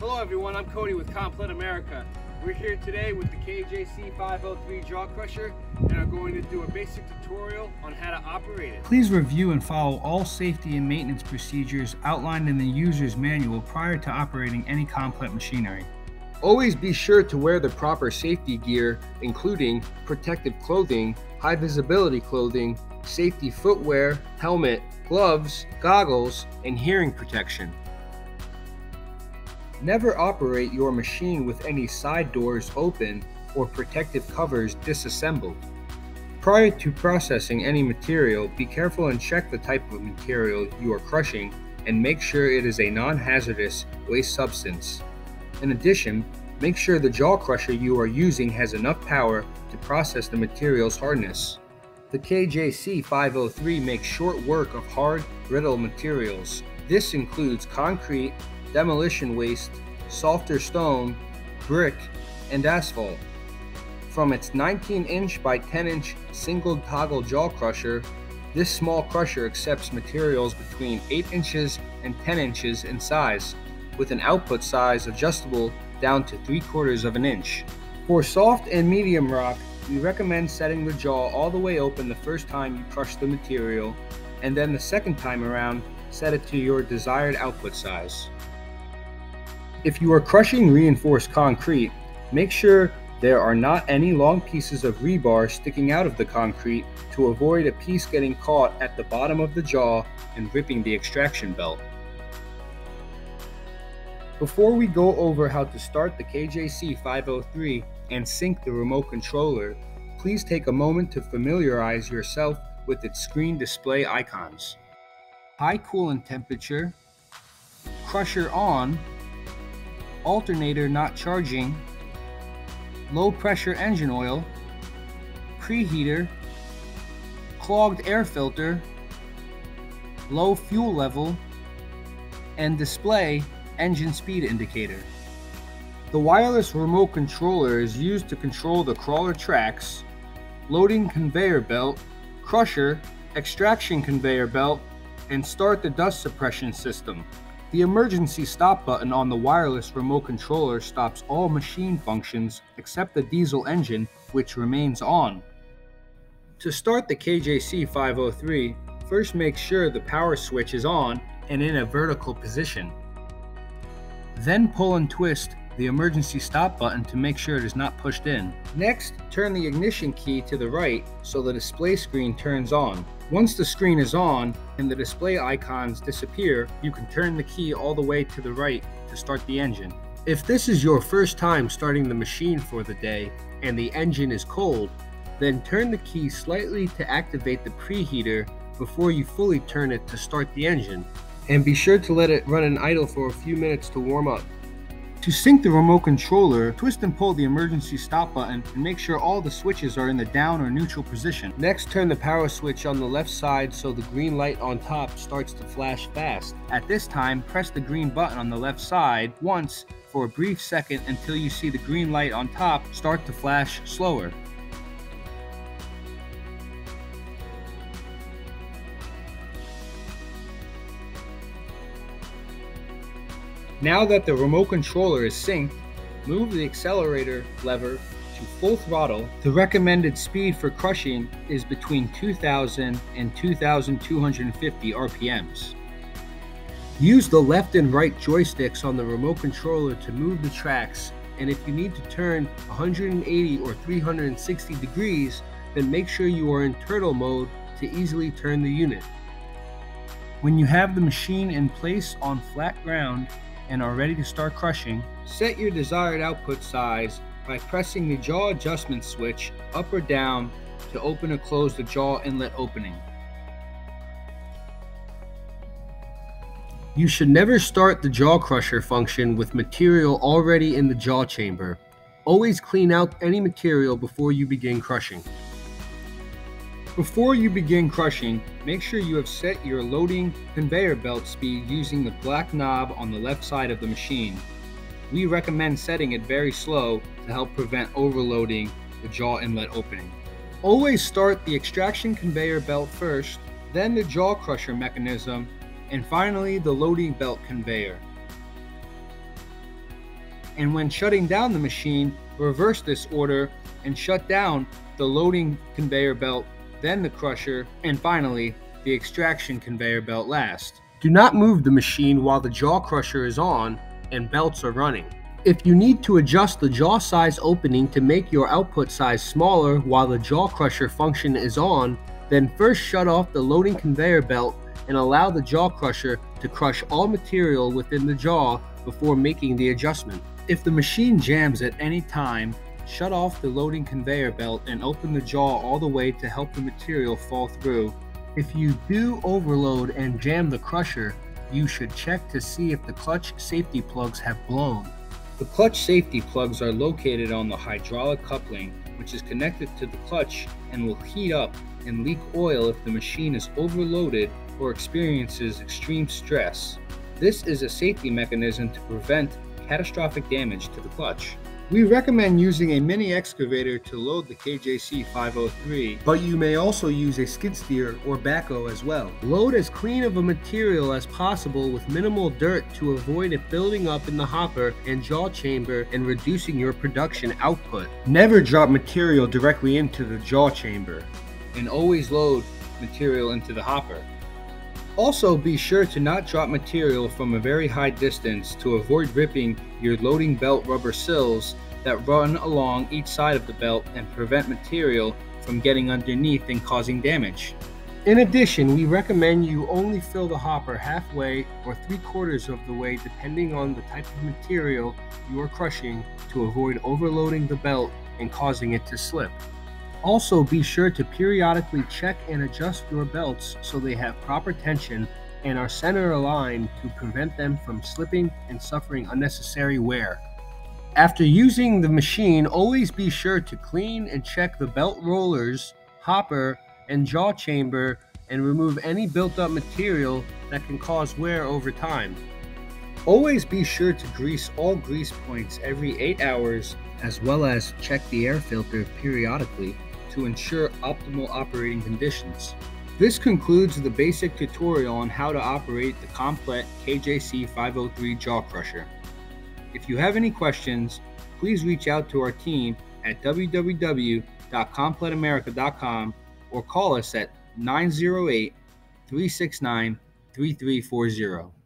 Hello everyone, I'm Cody with Komplet America. We're here today with the KJC 503 Jaw Crusher and are going to do a basic tutorial on how to operate it. Please review and follow all safety and maintenance procedures outlined in the user's manual prior to operating any Komplet machinery. Always be sure to wear the proper safety gear, including protective clothing, high visibility clothing, safety footwear, helmet, gloves, goggles, and hearing protection. Never operate your machine with any side doors open or protective covers disassembled. Prior to processing any material, be careful and check the type of material you are crushing and make sure it is a non-hazardous waste substance. In addition, make sure the jaw crusher you are using has enough power to process the material's hardness. The KJC 503 makes short work of hard, brittle materials. This includes concrete, demolition waste, softer stone, brick, and asphalt. From its 19 inch by 10 inch single toggle jaw crusher, this small crusher accepts materials between 8 inches and 10 inches in size, with an output size adjustable down to 3 quarters of an inch. For soft and medium rock, we recommend setting the jaw all the way open the first time you crush the material, and then the second time around, set it to your desired output size. If you are crushing reinforced concrete, make sure there are not any long pieces of rebar sticking out of the concrete to avoid a piece getting caught at the bottom of the jaw and ripping the extraction belt. Before we go over how to start the KJC 503 and sync the remote controller, please take a moment to familiarize yourself with its screen display icons. High coolant temperature, crusher on, alternator not charging, low pressure engine oil, preheater, clogged air filter, low fuel level, and display engine speed indicator. The wireless remote controller is used to control the crawler tracks, loading conveyor belt, crusher, extraction conveyor belt, and start the dust suppression system. The emergency stop button on the wireless remote controller stops all machine functions except the diesel engine, which remains on. To start the KJC 503, first make sure the power switch is on and in a vertical position. Then pull and twist the emergency stop button to make sure it is not pushed in. Next, turn the ignition key to the right so the display screen turns on. Once the screen is on and the display icons disappear, you can turn the key all the way to the right to start the engine. If this is your first time starting the machine for the day and the engine is cold, then turn the key slightly to activate the preheater before you fully turn it to start the engine. And be sure to let it run in idle for a few minutes to warm up. To sync the remote controller, twist and pull the emergency stop button and make sure all the switches are in the down or neutral position. Next, turn the power switch on the left side so the green light on top starts to flash fast. At this time, press the green button on the left side once for a brief second until you see the green light on top start to flash slower. Now that the remote controller is synced, move the accelerator lever to full throttle. The recommended speed for crushing is between 2000 and 2250 RPMs. Use the left and right joysticks on the remote controller to move the tracks, and if you need to turn 180 or 360 degrees, then make sure you are in turtle mode to easily turn the unit. When you have the machine in place on flat ground, and are ready to start crushing, set your desired output size by pressing the jaw adjustment switch up or down to open or close the jaw inlet opening. You should never start the jaw crusher function with material already in the jaw chamber. Always clean out any material before you begin crushing. Before you begin crushing, make sure you have set your loading conveyor belt speed using the black knob on the left side of the machine. We recommend setting it very slow to help prevent overloading the jaw inlet opening. Always start the extraction conveyor belt first, then the jaw crusher mechanism, and finally the loading belt conveyor. And when shutting down the machine, reverse this order and shut down the loading conveyor belt, then the crusher, and finally the extraction conveyor belt last. Do not move the machine while the jaw crusher is on and belts are running. If you need to adjust the jaw size opening to make your output size smaller while the jaw crusher function is on, then first shut off the loading conveyor belt and allow the jaw crusher to crush all material within the jaw before making the adjustment. If the machine jams at any time, shut off the loading conveyor belt and open the jaw all the way to help the material fall through. If you do overload and jam the crusher, you should check to see if the clutch safety plugs have blown. The clutch safety plugs are located on the hydraulic coupling, which is connected to the clutch and will heat up and leak oil if the machine is overloaded or experiences extreme stress. This is a safety mechanism to prevent catastrophic damage to the clutch. We recommend using a mini excavator to load the KJC 503, but you may also use a skid steer or backhoe as well. Load as clean of a material as possible with minimal dirt to avoid it building up in the hopper and jaw chamber and reducing your production output. Never drop material directly into the jaw chamber, and always load material into the hopper. Also, be sure to not drop material from a very high distance to avoid ripping your loading belt rubber sills that run along each side of the belt and prevent material from getting underneath and causing damage. In addition, we recommend you only fill the hopper halfway or three quarters of the way depending on the type of material you are crushing to avoid overloading the belt and causing it to slip. Also, be sure to periodically check and adjust your belts so they have proper tension and are center aligned to prevent them from slipping and suffering unnecessary wear. After using the machine, always be sure to clean and check the belt rollers, hopper, and jaw chamber and remove any built up material that can cause wear over time. Always be sure to grease all grease points every 8 hours as well as check the air filter periodically to ensure optimal operating conditions. This concludes the basic tutorial on how to operate the Komplet KJC 503 jaw crusher. If you have any questions, please reach out to our team at www.kompletamerica.com or call us at 908 369 3340.